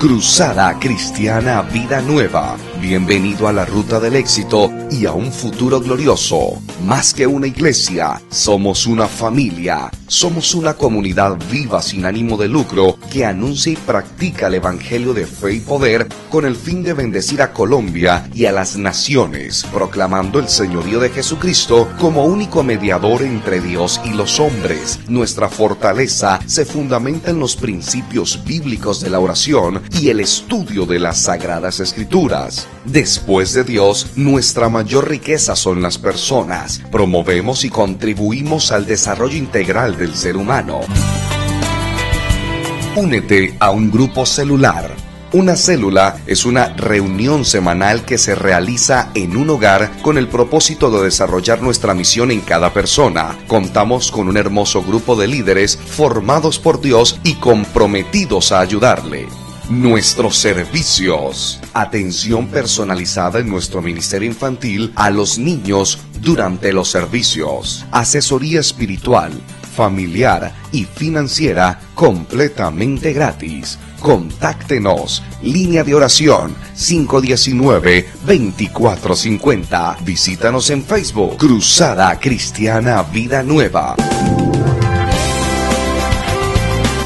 Cruzada Cristiana Vida Nueva. Bienvenido a la ruta del éxito y a un futuro glorioso. Más que una iglesia, somos una familia. Somos una comunidad viva sin ánimo de lucro que anuncia y practica el Evangelio de fe y poder con el fin de bendecir a Colombia y a las naciones, proclamando el señorío de Jesucristo como único mediador entre Dios y los hombres. Nuestra fortaleza se fundamenta en los principios bíblicos de la oración y el estudio de las sagradas escrituras. Después de Dios, nuestra mayor riqueza son las personas. Promovemos y contribuimos al desarrollo integral del ser humano. Únete a un grupo celular. Una célula es una reunión semanal que se realiza en un hogar con el propósito de desarrollar nuestra misión en cada persona. Contamos con un hermoso grupo de líderes formados por Dios y comprometidos a ayudarle. Nuestros servicios. Atención personalizada en nuestro Ministerio Infantil a los niños durante los servicios. Asesoría espiritual, familiar y financiera completamente gratis. Contáctenos. Línea de oración 519-2450. Visítanos en Facebook. Cruzada Cristiana Vida Nueva.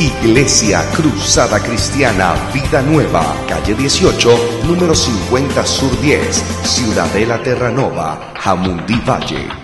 Iglesia Cruzada Cristiana Vida Nueva, calle 18, número 50 Sur 10, Ciudadela Terranova, Jamundí Valle.